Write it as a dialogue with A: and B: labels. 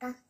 A: か。